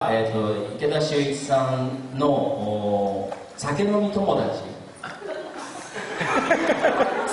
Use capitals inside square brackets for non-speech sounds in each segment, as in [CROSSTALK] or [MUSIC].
えー、と池田秀一さんのお酒飲み友達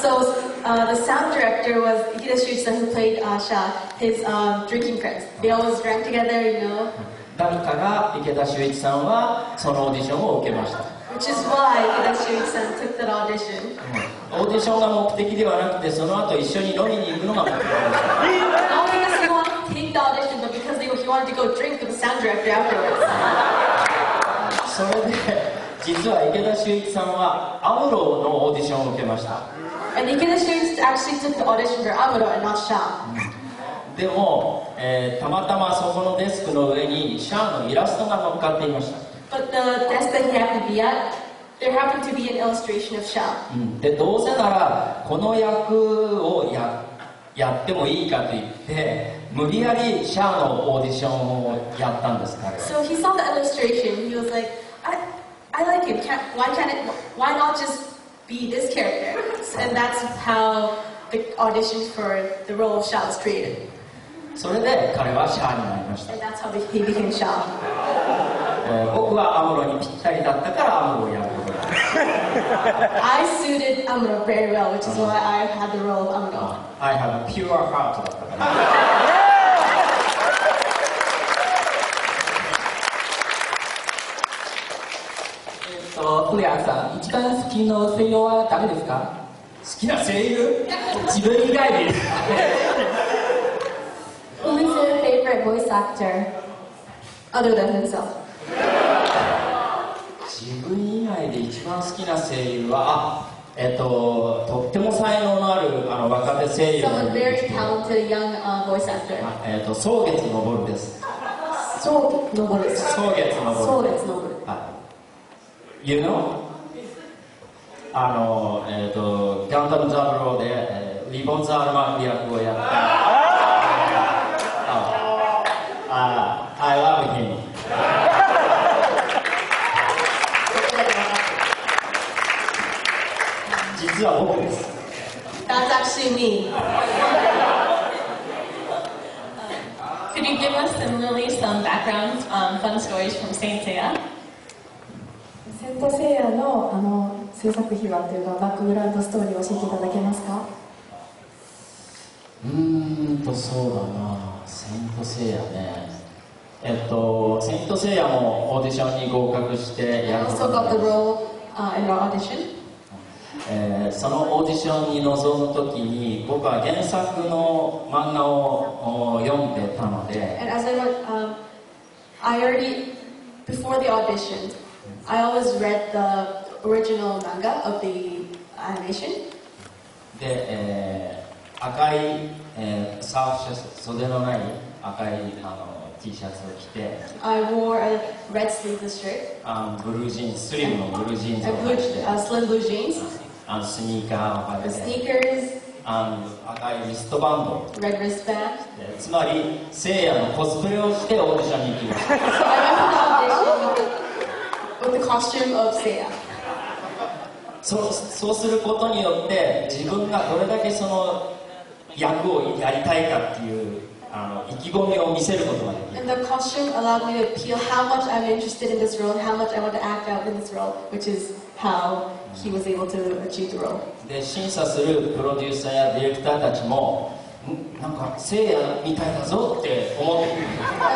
So uh, the sound director was Ikeda Shuichi-san who played uh, Sha, his um, drinking friends. They always drank together, you know, 誰かが池田秀一さんはそのオーディションを受けました which is why Ikeda Shuichi-san took that audition. オーディションが目的ではなくてその後一緒に飲みに行くのが目的でした Not because he wanted to because they, want to go drink the sound director after. [LAUGHS] それで実は池田秀一さんはアブロのオーディションを受けました。[LAUGHS] でも、えー、たまたまそこのデスクの上にシャアのイラストが乗っかっていました。でどうせならこの役をやってやってもいいかと言って無理やりシャアのオーディションをやったんです彼は So he saw the illustration. He was like, I, I like him. Can't, why can't it? Why not just be this character? And that's how the auditions for the role of Sha was created. それで彼はシャアになりました、And that's how he became Sha. えー僕はアムロにぴったりだったからアムロをやる I [LAUGHS] suited Amuro very well, which is why I had the role of Amuro. I have pure heart だったからえっと、古谷さん、一番好きの声優は誰ですか好きな声優自分以外で。 Who is your favorite voice actor other than himself? 自分以外で一番好きな声優はあえっととっても才能のあるあの若手声優が Someone いる very talented young uh, voice actor. えっと宗月昇です So Noboru. 宗月昇 So it's Noboru. はい You know? あのえっとガンダムザブローで、えーリボンザールマン役をやった実は僕です。That's actually me. Could you give us similarly some background, um, fun stories from Saint Seiya? セントセイヤのあの制作秘話というかバックグラウンドストーリーを教えていただけますか？うーんとそうだな。セイントセイヤね。えっとセイントセイヤもオーディションに合格してやることになりましたえー、そのオーディションに臨む時に僕は原作の漫画を読んでたのでで赤い、えー、サーフシャス袖のない赤いあの T シャツを着て I wore a red sleeveless shirt. ブルージーンスリムのブルージーンズ。あのスニーカーを履 the いてあの赤いリストバンド。Red つまり聖夜のコスプレをしてオーディションに行きました So with the costume of Seiya. そうそうすることによって自分がどれだけその役をやりたいかっていう あの意気込みを見せることができる And the costume allowed me to appeal how much I'm interested in this role and how much I want to act out in this role, which is how he was able to achieve the role. で審査するプロデューサーやディレクターたちもんなんか聖夜みたいだぞって思ってくる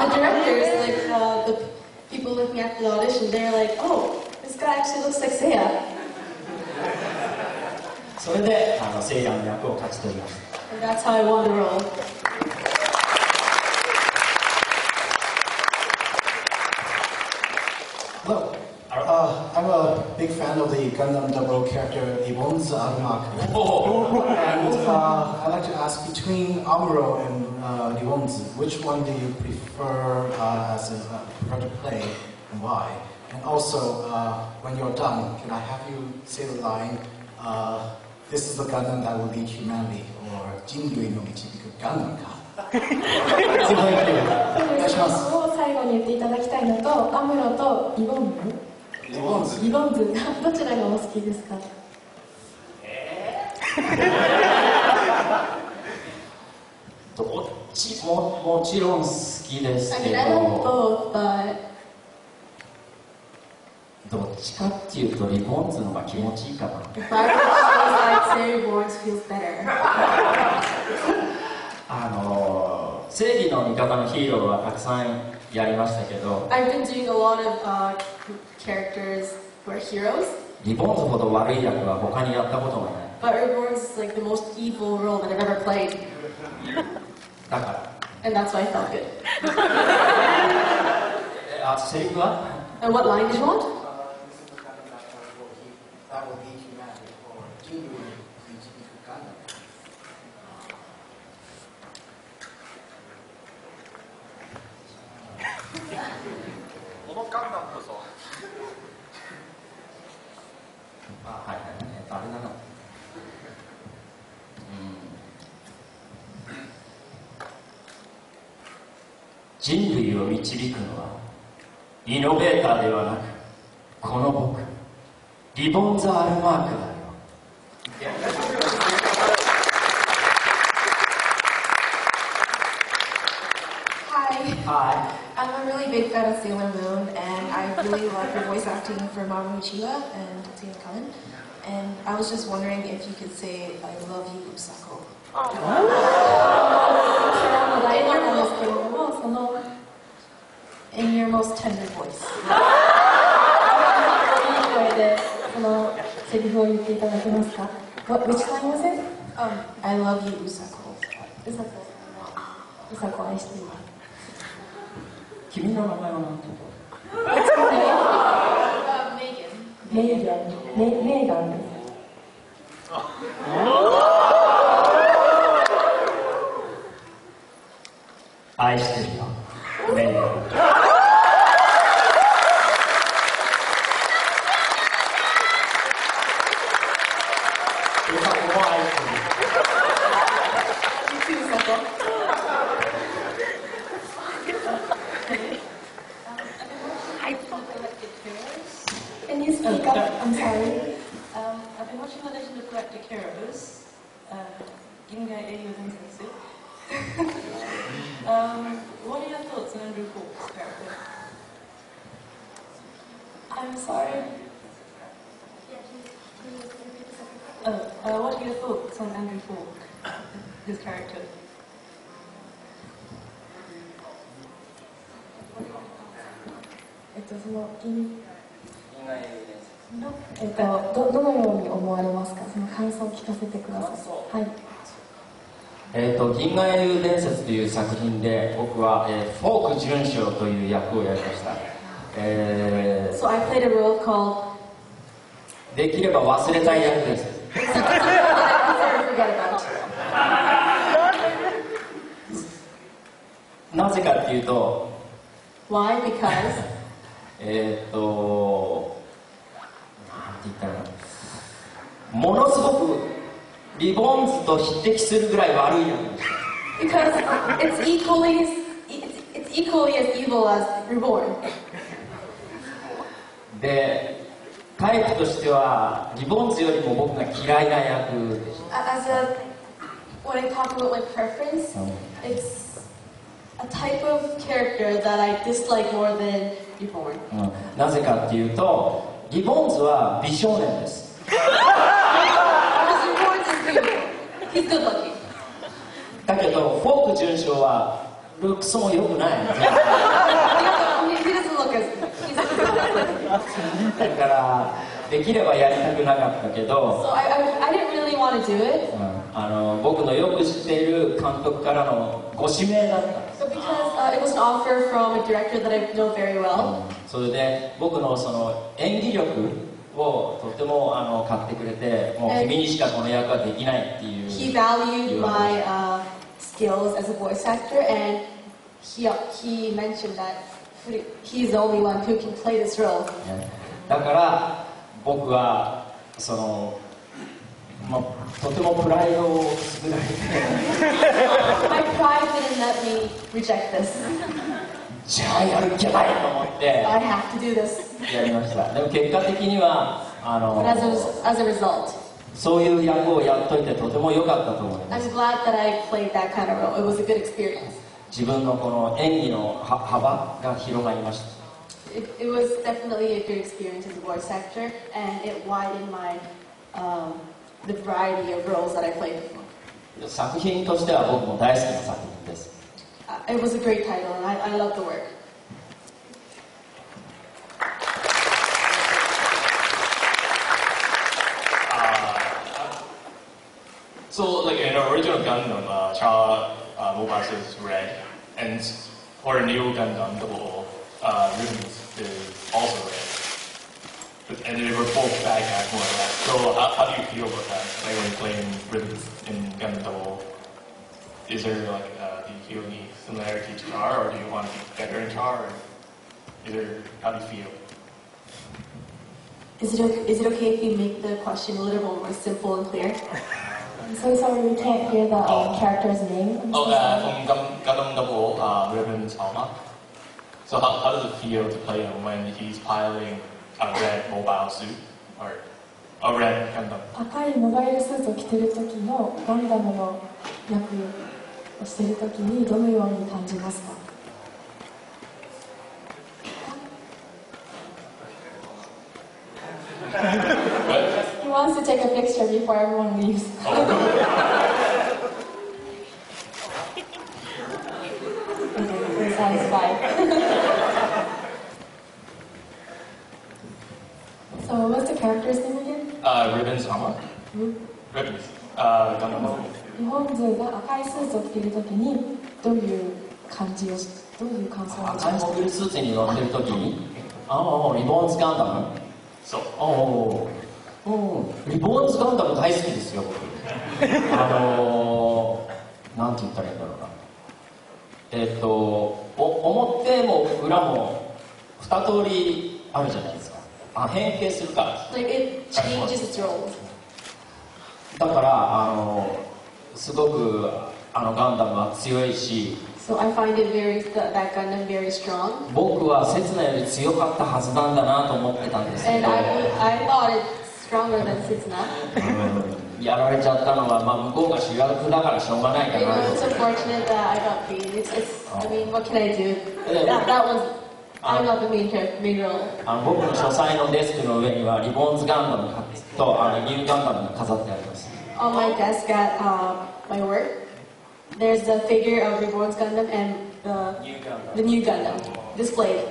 And the directors, like uh, the people looking at the audition, they're like, oh, this guy actually looks like Seiya. それであの聖夜の役を勝ち取りました And that's how I won the role. big fan of the Gundam Double character Ibon's Arumak. And uh, I'd like to ask between Amuro and uh, Ibon's, which one do you prefer uh, as a, uh, prefer to play and why? And also, uh, when you're done, can I have you say the line, uh, this is the Gundam that will lead humanity, or Jinryu no Michibiku Gundam ka? [LAUGHS] [LAUGHS] ぜひお願いします。を最後に言っていただきたいのとアムロとイボンヌ 日本軍どちらがお好きですか、どっちももちろん好きですけど。どっちかっていうとリボンズの方が気持ちいいかな。正義の味方のヒーローはたくさんやりましたけど I've been doing a lot of uh, characters who are heroes, リボンズほど悪い役は他にやったことがない but Reborns is like the most evil role that I've ever played, だから and that's why I felt good. えあセリフは And what line did you want? That will be humanity, or King will be Gundam. あはいはいえっとあれだなうん人類を導くのはイノベーターではなくこの僕リボンズ・アルマークだよ Hi, はい I'm a really big fan of Sailor Moon, and I really love your voice acting for Mamoru Chiba and Tatiana Cullen. And I was just wondering if you could say, I love you, Usako. それはもう大ファンなんですけれどもその In your most tender voice. いい声でそのセリフを言っていただけますか？What, which line was it? Um, I love you, Usako. [LAUGHS] うさこうさこ愛しています君の名前は何ていうの Uh, Megan. メーガンメメーガンです愛してるよメインうさこも愛してる You too, Usako. Can you speak up? I'm sorry Um, I've been watching the Legend of Galactic Heroes. Uh, Ginga Eiyu Densetsu. um, Falk's character? I'm sorry Oh, uh, what are your thoughts on Andrew Falk, his character? えっとその銀えっとどどのように思われますかその感想を聞かせてくださいはいえー、と銀河英雄伝説という作品で僕は、えーフォーク准将という役をやりました、え So I played a role called ーできれば忘れたい役です. [LAUGHS] なぜかっていうと Why? Because [LAUGHS] えっ、となんて言ったらものすごくリボンズと匹敵するぐらい悪い役でした because it's equally it's, it's equally as evil as Reborn. でタイプとしてはリボンズよりも僕が嫌いな役でし As a when I talk about my preference, it's a type of character that I dislike more than Reborn. うんなぜかっていうとリボンズは美少年です Because Reborn is beautiful. だけ。どフォーク順調はルックスもよくない。だからできればやりたくなかったけど僕のよく知っている監督からのご指名だったんですそれで僕の,その演技力をとてもあの買ってくれてもう君にしかこの役はできないっていう he valued my uh, skills as a voice actor, and he he mentioned that he's the only one who can play this role. ねだから僕はその、まあ、とてもプライドをくられて My pride didn't let me reject this. じゃあやるっきゃないと思って I have to do this. やりました。でも結果的にはあのそういう役をやっといてとても良かったと思います。自分のこの演技の幅が広がりました。作品としては僕も大好きな作品です。Original Gundam, uh, Char uh, Mobile is red, and for the new Gundam, Double O, uh, Ribbons is also red. But, and they were both bad guys more or less. So, how, how do you feel about that? Like when playing Ribbons in Gundam Double Is there like, uh, do you feel any similarity to Char, or do you want to be better in Char? Or is there, how do you feel? Is it, okay, is it okay if you make the question a little more simple and clear? [LAUGHS] I'm so sorry we can't hear the um, character's name. I'm Oh, so uh, sorry. from Gum- Gundam Double uh, Ribbons Alma. So how, how does it feel to play him when he's piloting a red mobile suit or a red Gundam? 赤いモバイルスーツを着てる時のガンダムの役をしてる時にどのように感じますか take a picture before everyone leaves. Satisfied. so what's the character's name again? uh, Ribbons Alma? Ribbons. Uh. 日本勢が赤いスーツを着ている時にどういう感じをしどういう感想を持ち赤いましたモビルスーツに乗ってる時にああリボーンズガンダム So, おお、うん、リボーンズガンダム大好きですよ僕。あのー、なんて言ったらいいんだろうな。えっとお表も裏も二通りあるじゃないですか。あ変形するか。Like it. だからあのすごくあのガンダムは強いし So I find it very that, Gundam very strong, 僕は刹那より強かったはずなんだなと思ってたんですけ and ど I I thought it's stronger than んやられちゃったのは、まあ、向こうが主役だからしょうがないか You な know, と it's unfortunate that I got beat. It's, it's I mean, what can I do? That, that was I'm not the main character, main role. あの僕の書斎のデスクの上にはリボーンズガンダムとあのニューガンダムが飾ってあります On my desk at uh, my work, there's the figure of Reborn's Gundam and the ニューガンダム the new Gundam displayed.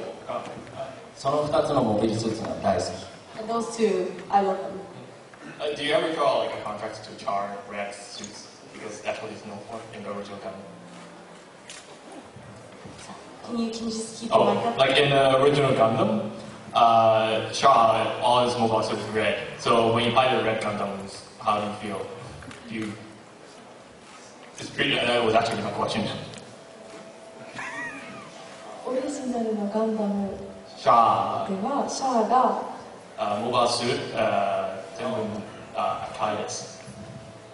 その2つのモビルスーツが大好き Those two, I love them. Uh, do you ever draw like a contrast to char red suits because that's what he's known for in the original canon? Can you can you just keep oh, the like in the original Gundam, uh, Char all his mobile suits red. So when you buy the red Gundams, how do you feel? Do you? It's pretty. That was actually my question. 오리지널 Gundam 샤 내가 Char. が uh, mobile suit, uh, 全部 uh, 赤いです。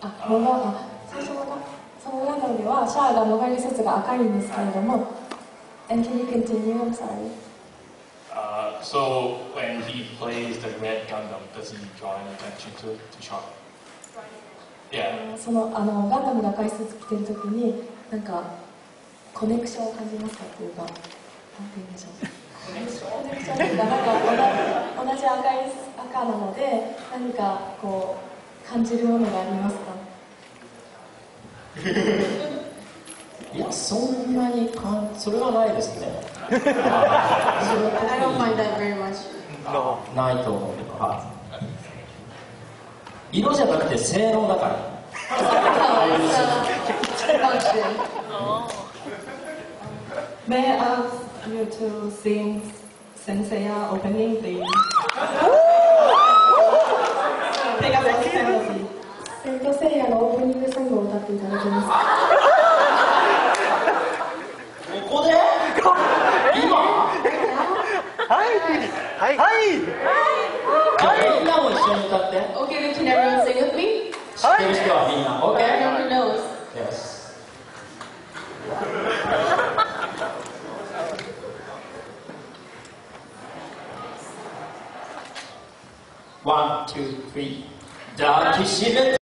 あモバあ最初のがそのガンダムではシャアがモバイルスーツが赤いんですけれども And can you continue? I'm sorry. Uh, so when he plays the red Gundam, does he draw any attention to to Shaw? Yeah. そのあのガンダムが赤いスーツ着てる時になんかコネクションを感じますかっていうかなんて言うんでしょうコネクションとかなんか同じ同じ赤い赤なので何かこう感じるものがありますか？いやそんなにかんそれはないですね。I don't find that very much. ないと思う。はい。色じゃなくて性能だから. [LAUGHS] May I ask you to sing Senseiya opening theme? Pegasus Fantasy. セントセイヤのオープニングソングを歌っていただけますかここで今じゃあみんなも一緒に歌って Okay, then can everyone sing with me? 知ってる人はみんな OK? Everyone knows. One, two, three. 抱きしめて